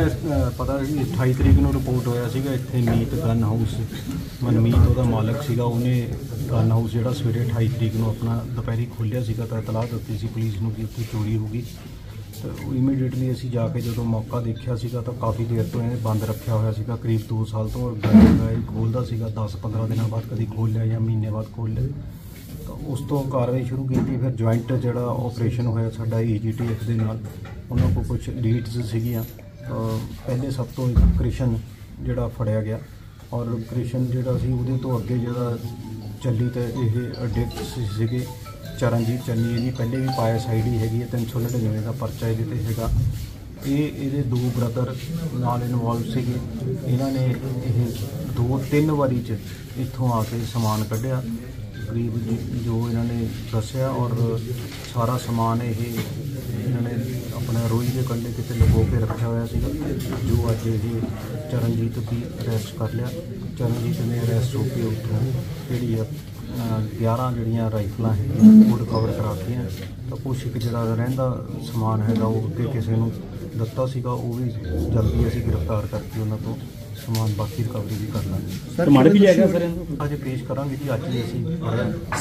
28 ਤਰੀਕ ਨੂੰ ਰਿਪੋਰਟ ਹੋਇਆ ਸੀਗਾ ਇੱਥੇ ਮੀਤ ਗਨ ਹਾਊਸ ਮਨਮੀਤ ਉਹਦਾ ਮਾਲਕ ਸੀਗਾ, ਉਹਨੇ ਗਨ ਹਾਊਸ ਜਿਹੜਾ ਸਵੇਰੇ 28 ਤਰੀਕ ਨੂੰ ਆਪਣਾ ਦੁਪਹਿਰੀ ਖੋਲ੍ਹਿਆ ਸੀਗਾ, ਤਾਂ ਇਤਲਾਹ ਦਿੱਤੀ ਸੀ ਪੁਲਿਸ ਨੂੰ ਕਿ ਉੱਥੇ ਚੋਰੀ ਹੋ ਗਈ। ਤਾਂ ਇਮੀਡੀਏਟਲੀ ਅਸੀਂ ਜਾ ਕੇ ਜਦੋਂ ਮੌਕਾ ਦੇਖਿਆ ਸੀਗਾ, ਤਾਂ ਕਾਫੀ ਦੇਰ ਤੋਂ ਇਹਨੇ ਬੰਦ ਰੱਖਿਆ ਹੋਇਆ ਸੀਗਾ, ਕਰੀਬ 2 ਸਾਲ ਤੋਂ ਔਰ ਗਾਇਬ ਖੋਲਦਾ ਸੀਗਾ 10-15 ਦਿਨਾਂ ਬਾਅਦ ਕਦੀ ਖੋਲ੍ਹ ਲਿਆ ਜਾਂ ਮਹੀਨੇ ਬਾਅਦ ਖੋਲ੍ਹ ਲਿਆ ਤਾਂ ਉਸ ਤੋਂ ਕਾਰਵਾਈ ਸ਼ੁਰੂ ਕੀਤੀ, ਫਿਰ ਜੁਆਇੰਟ ਜਿਹੜਾ ਆਪਰੇਸ਼ਨ ਹੋਇਆ ਸਾਡਾ ਈਜੀਟੀਐਫ ਦੇ ਨਾਲ, ਉਹਨਾਂ ਕੋਲ ਕੁਝ ਲੀਡਸ ਸੀਗੀਆਂ। ਪਹਿਲੇ ਸਭ ਤੋਂ ਇੱਕ ਕ੍ਰਿਸ਼ਨ ਜਿਹੜਾ ਫੜਿਆ ਗਿਆ ਔਰ ਕ੍ਰਿਸ਼ਨ ਜਿਹੜਾ ਸੀ ਉਹਦੇ ਤੋਂ ਅੱਗੇ ਜਿਹੜਾ ਚੱਲੀ ਤੇ ਇਹ ਅਡਿਕਟ ਸੀਗੇ ਚਰਨਜੀਤ ਚੰਨੀ ਇਹਦੀ ਪਹਿਲੇ ਵੀ ਪਾਇਆ ਸਾਈਡ ਹੀ ਹੈਗੀ ਹੈ 399 ਦਾ ਪਰਚਾ ਇਹਦੇ ਤੇ ਹੈਗਾ। ਇਹ ਇਹਦੇ ਦੋ ਬ੍ਰਦਰ ਨਾਲ ਇਨਵੋਲਵ ਸੀਗੇ। ਇਹਨਾਂ ਨੇ ਇਹ ਦੋ, ਤਿੰਨ ਵਾਰੀ ਚ ਇੱਥੋਂ ਆ ਕੇ ਸਮਾਨ ਕੱਢਿਆ। ਕਰੀਬ ਜੋ ਇਹਨਾਂ ਨੇ ਦੱਸਿਆ ਔਰ ਸਾਰਾ ਸਮਾਨ ਇਹ ਇਹਨਾਂ ਨੇ ਆਪਣਾ ਰੋਈ ਦੇ ਕੰਢੇ ਕਿਤੇ ਲਗੋ ਕੇ ਰੱਖਿਆ ਹੋਇਆ ਸੀਗਾ। ਜੋ ਅੱਜ ਇਹ ਚਰਨਜੀਤ ਵੀ ਅਰੈਸਟ ਕਰ ਲਿਆ। ਚਰਨਜੀਤ ਨੇ ਅਰੈਸਟ ਹੋ ਕੇ ਉੱਥੋਂ ਜਿਹੜੀ ਆ, ਅਹ 11 ਜਿਹੜੀਆਂ ਰਾਈਫਲਾਂ ਹੈਗੀਆਂ, ਉਹ ਰਿਕਵਰ ਕਰਾਤੀਆਂ ਤਾਂ ਕੁਛ ਇੱਕ ਜਿਹੜਾ ਰਹਿੰਦਾ ਸਮਾਨ ਹੈਗਾ, ਉਹ ਅੱਗੇ ਕਿਸੇ ਨੂੰ ਦਿੱਤਾ ਸੀਗਾ, ਉਹ ਵੀ ਜਲਦੀ ਅਸੀਂ ਗ੍ਰਿਫਤਾਰ ਕਰਕੇ ਉਹਨਾਂ ਤੋਂ ਸਮਾਨ ਬਾਕੀ ਰਿਕਵਰੀ ਵੀ ਕਰ ਲਾਂਗੇ। ਟਮਾਟਰ ਵੀ ਲਿਆ ਗਿਆ ਸਰ? ਇਹਨੂੰ ਅੱਜ ਪੇਸ਼ ਕਰਾਂਗੇ ਜੀ ਅੱਜ ਹੀ ਅਸੀਂ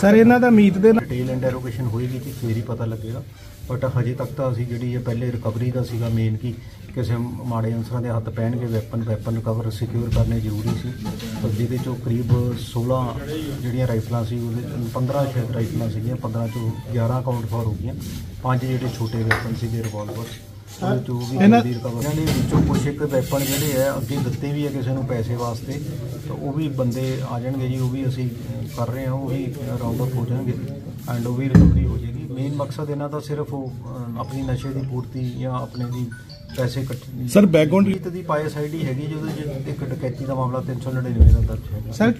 ਸਰ ਇਹਨਾਂ ਦਾ ਮੀਤ ਦੇ ਨਾਲ ਡਿਟੇਲ ਇੰਟਰੋਗੇਸ਼ਨ ਹੋਏਗੀ ਜੀ ਫੇਰ ਹੀ ਪਤਾ ਲੱਗੇਗਾ। ਬਟ ਹਜੇ ਤੱਕ ਤਾਂ ਅਸੀਂ ਜਿਹੜੀ ਇਹ ਪਹਿਲੇ ਰਿਕਵਰੀ ਦਾ ਸੀਗਾ ਮੇਨ ਕੀ ਕਿਸੇ ਮਾੜੇ ਅਨਸਰਾਂ ਦੇ ਹੱਥ ਪੈਣਗੇ ਵੈਪਨ ਵੈਪਨ ਰਿਕਵਰ ਸਿਕਿਉਰ ਕਰਨੇ ਜ਼ਰੂਰੀ ਸੀ। ਪਰ ਜਿਹਦੇ ਚੋਂ ਕਰੀਬ 16 ਜਿਹੜੀਆਂ ਰਾਈਫਲਾਂ ਸੀ ਉਹਦੇ 15 ਸ਼ਾਇਦ ਰਾਈਫਲਾਂ ਸੀਗੀਆਂ 15 ਚੋਂ 11 ਕਾਊਂਟ ਫਾਰ ਹੋ ਗਈਆਂ। ਪੰਜ ਜਿਹੜੇ ਛੋਟੇ ਵੈਪਨ ਸੀਗੇ ਰਿਵਾਲਵਰ ਉਹਦੇ ਚੋਂ ਵੀ ਇਹਨਾਂ- ਜਲਦੀ ਰਿਕਵਰ ਇਹਨਾਂ ਦੇ ਵਿੱਚੋਂ ਕੁਛ ਇੱਕ ਵੈਪਨ ਜਿਹੜੇ ਆ ਅੱਗੇ ਦਿੱਤੇ ਵੀ ਆ ਕਿਸੇ ਨੂੰ ਪੈਸੇ ਵਾਸਤੇ ਤਾਂ ਉਹ ਵੀ ਬੰਦੇ ਆ ਜਾਣਗੇ ਜੀ ਉਹ ਵੀ ਅਸੀਂ ਅਹ, ਕਰ ਰਹੇ ਹਾਂ ਉਹ ਵੀ ਰਾਉਂਡ ਅਪ ਹੋ ਜਾਣਗੇ ਐਂਡ ਉਹ ਵੀ ਰਿਕਵਰੀ ਹੋ ਜਾਏਗੀ। ਮੇਨ ਮਕਸਦ ਇਹਨਾਂ ਦਾ ਸਿਰਫ ਉਹ ਆਪਣੀ ਨਸ਼ੇ ਦੀ ਪੂਰਤੀ ਜਾਂ ਆਪਣੇ ਦੀ ਪੈਸੇ ਕੱਟ Sir, background- ਦੀ ਪਾਏ ਸਾਈਡ ਹੀ ਹੈਗੀ ਜਿਹਦੇ 'ਚ ਇੱਕ ਡਕੈਤੀ ਦਾ ਮਾਮਲਾ 399 ਦਾ ਦਰਜ ਹੈ ਸਰ